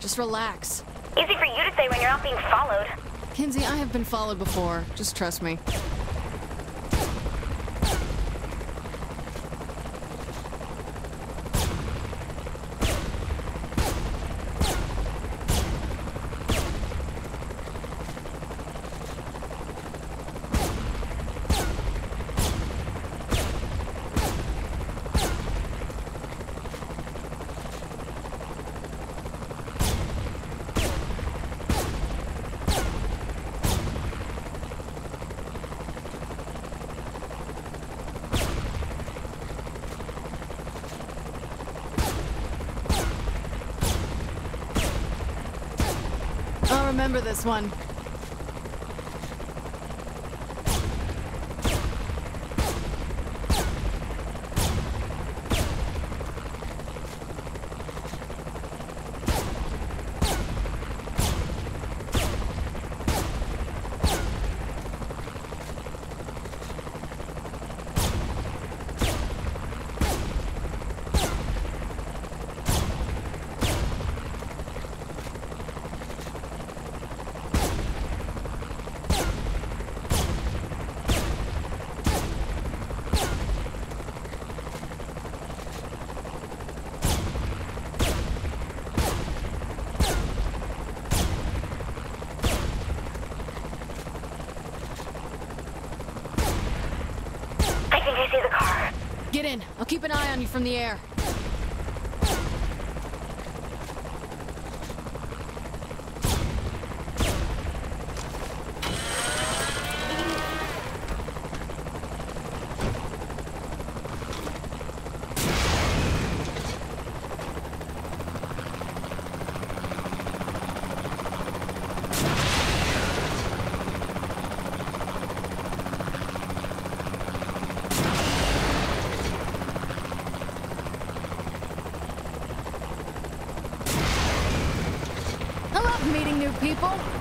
Just relax. Easy for you to say when you're not being followed. Kinzie, I have been followed before. Just trust me. I'll remember this one. See the car. Get in. I'll keep an eye on you from the air. People.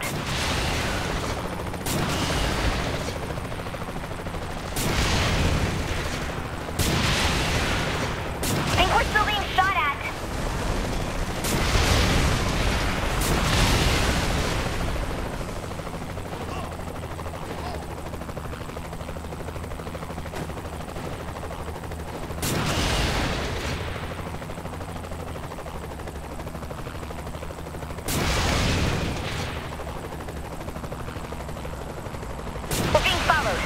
Being followed. Think we're still being shot at. We're being followed.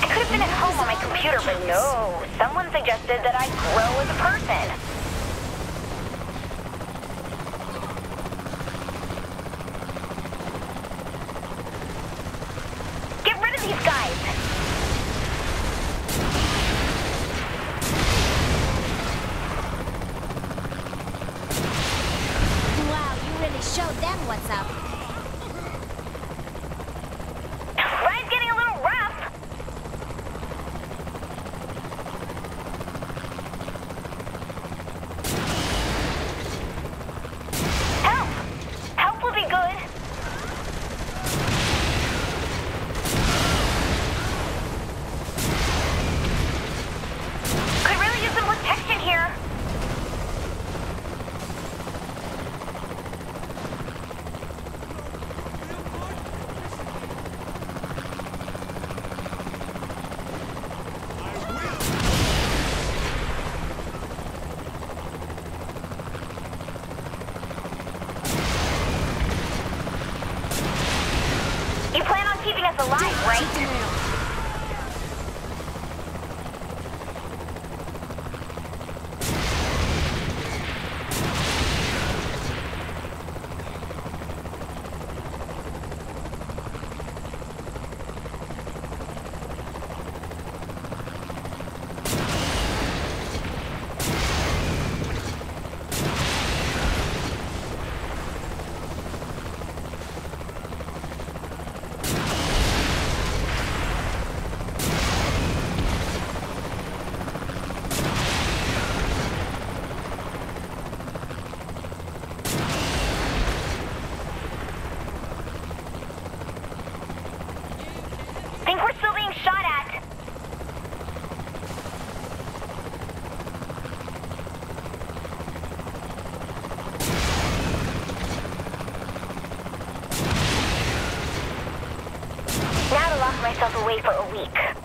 I could have been at home on my computer, but no. Someone suggested that I grow as a person. Get rid of these guys. Wow, you really showed them what's up. いてみろ myself away for a week.